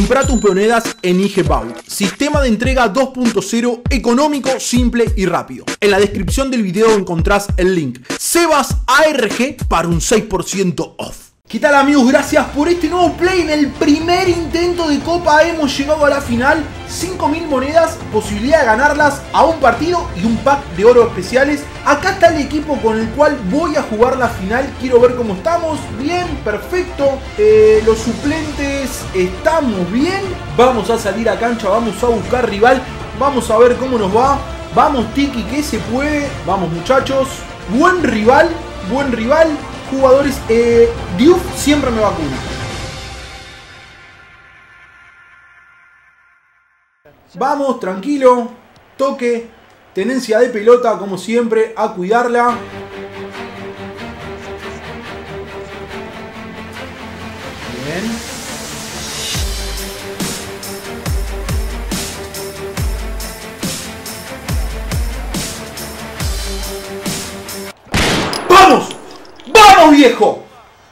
Compra tus monedas en IGBAU. Sistema de entrega 2.0 económico, simple y rápido. En la descripción del video encontrás el link Sebas ARG para un 6% off. ¿Qué tal amigos? Gracias por este nuevo play. En el primer intento de Copa hemos llegado a la final. 5.000 monedas, posibilidad de ganarlas a un partido y un pack de oro especiales. Acá está el equipo con el cual voy a jugar la final. Quiero ver cómo estamos. Bien, perfecto. Eh, los suplentes estamos bien. Vamos a salir a cancha, vamos a buscar rival. Vamos a ver cómo nos va. Vamos Tiki, que se puede. Vamos muchachos. Buen rival, buen rival jugadores. Eh, siempre me va a cubrir. Vamos, tranquilo. Toque. Tenencia de pelota, como siempre, a cuidarla. Bien. Viejo!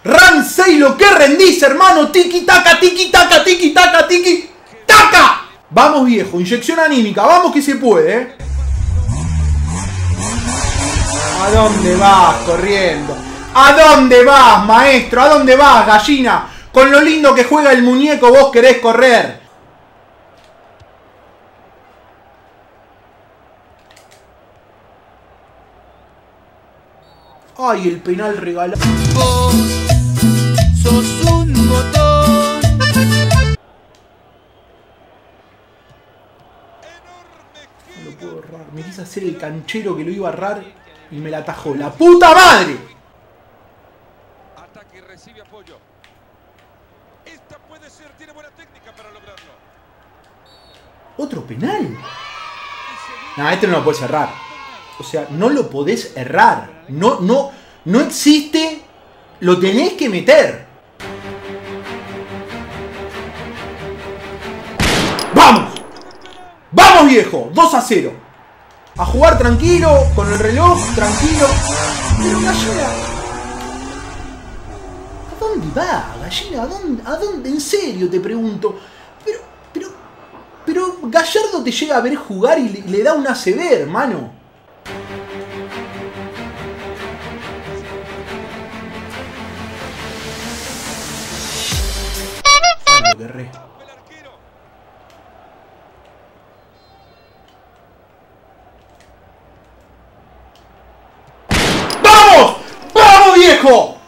Ransei, lo que rendís, hermano. Tiki taca, tiki taca, tiki taca, tiki taca. Vamos, viejo. Inyección anímica. Vamos que se puede, ¿eh? ¿A dónde vas corriendo? ¿A dónde vas, maestro? ¿A dónde vas, gallina? Con lo lindo que juega el muñeco vos querés correr. Ay, el penal regalado. Vos sos un botón. No lo puedo errar. Me quise hacer el canchero que lo iba a errar y me la atajó. ¡La puta madre! Ataque y recibe apoyo. Esta puede ser, tiene buena técnica para lograrlo. ¿Otro penal? No, este no lo puedes errar. O sea, no lo podés errar. No, no, no existe. Lo tenés que meter. ¡Vamos! ¡Vamos, viejo! 2 a 0. A jugar tranquilo, con el reloj, tranquilo. Pero gallina. ¿A dónde va, gallina? ¿A dónde? ¿A dónde? En serio te pregunto. Pero, pero, pero Gallardo te llega a ver jugar y le, le da un ACB, hermano. ¡Vamos! ¡Vamos, viejo!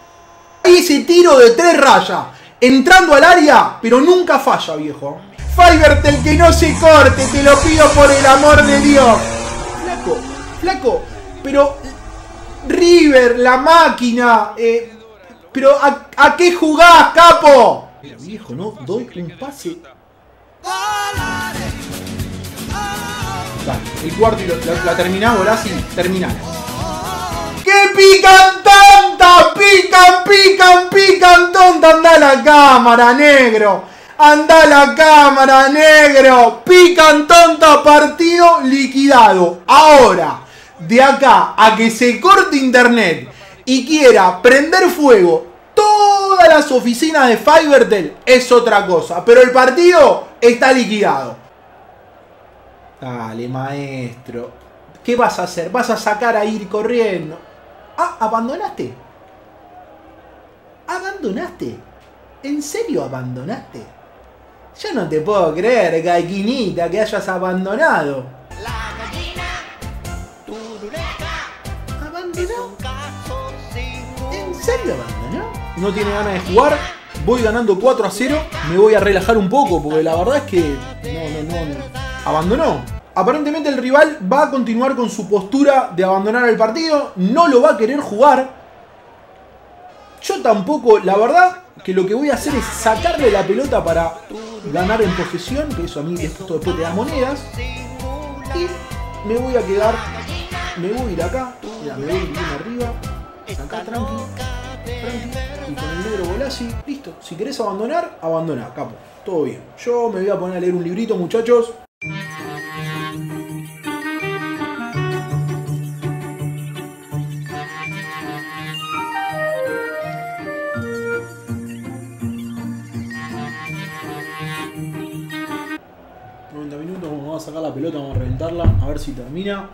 Ese tiro de tres rayas. Entrando al área, pero nunca falla, viejo. Fibert, el que no se corte, te lo pido por el amor de Dios. Flaco, flaco, pero River, la máquina. eh, pero ¿a, a qué jugás, capo? Pero, viejo, no doy un pase. El cuarto y lo- la, la terminamos, ahora sí, terminamos. ¡Que pican tanta! ¡Pican, pican, pican tonta! ¡Anda la cámara, negro! ¡Anda la cámara, negro! ¡Pican tonta! Partido liquidado. Ahora, de acá a que se corte internet y quiera prender fuego todas las oficinas de Fivertel es otra cosa. Pero el partido está liquidado. Dale, maestro. ¿Qué vas a hacer? ¿Vas a sacar a ir corriendo? Ah, ¿abandonaste? ¿Abandonaste? ¿En serio abandonaste? Yo no te puedo creer, Gaiquinita, que hayas abandonado. La gallina turuleca ¿Abandonó? No tiene ganas de jugar. Voy ganando 4 a 0. Me voy a relajar un poco porque la verdad es que. No, no, no. Abandonó. Aparentemente el rival va a continuar con su postura de abandonar el partido. No lo va a querer jugar. Yo tampoco, la verdad, que lo que voy a hacer es sacarle la pelota para ganar en posesión. Que eso a mí esto después te da monedas. Y me voy a quedar. Me voy a ir acá. Me voy a ir bien arriba. Acá tranqui. Y con el negro Bolasi. Listo. Si querés abandonar, abandona, capo. Todo bien. Yo me voy a poner a leer un librito, muchachos. sacar la pelota, vamos a reventarla. A ver si termina.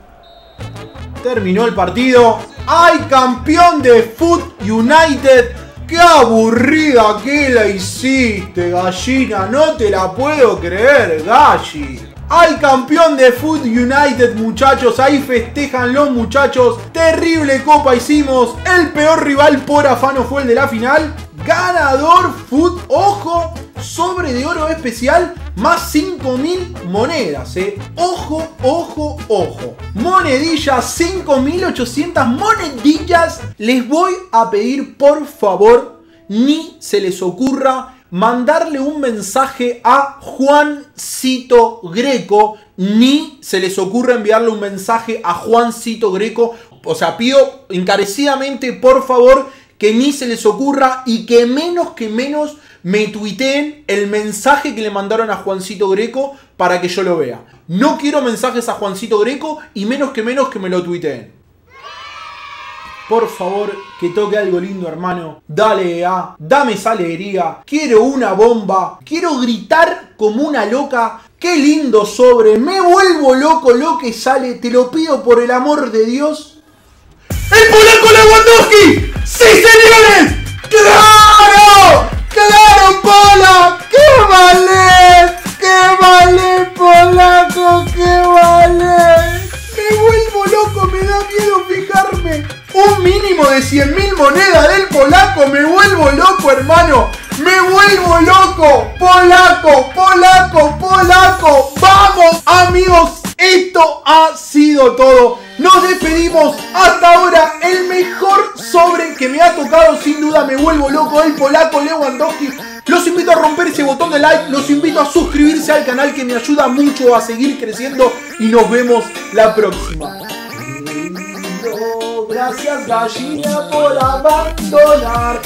Terminó el partido. ¡Ay, campeón de Foot United! ¡Qué aburrida que la hiciste, gallina! No te la puedo creer, galli. ¡Ay, campeón de Foot United, muchachos! Ahí festejan los muchachos. Terrible copa hicimos. El peor rival por afano fue el de la final. Ganador Foot. Ojo, sobre de oro especial más 5.000 monedas, eh. Ojo, ojo, ojo. Monedillas, 5.800 monedillas. Les voy a pedir, por favor, ni se les ocurra mandarle un mensaje a Juancito Greco, ni se les ocurra enviarle un mensaje a Juancito Greco. O sea, pido encarecidamente, por favor, que ni se les ocurra y que menos que menos me tuiteen el mensaje que le mandaron a Juancito Greco para que yo lo vea. No quiero mensajes a Juancito Greco y menos que menos que me lo tuiteen. Por favor, que toque algo lindo, hermano. Dale A, dame esa alegría. Quiero una bomba. Quiero gritar como una loca. Qué lindo sobre. Me vuelvo loco lo que sale. Te lo pido por el amor de Dios. ¡El polaco Lewandowski! Un mínimo de 100.000 monedas del polaco, me vuelvo loco, hermano. Me vuelvo loco. Polaco, polaco, polaco. Vamos, amigos. Esto ha sido todo. Nos despedimos. Hasta ahora, el mejor sobre que me ha tocado, sin duda, me vuelvo loco, el polaco Lewandowski. Los invito a romper ese botón de like, los invito a suscribirse al canal que me ayuda mucho a seguir creciendo y nos vemos la próxima. Gracias gallina por abandonar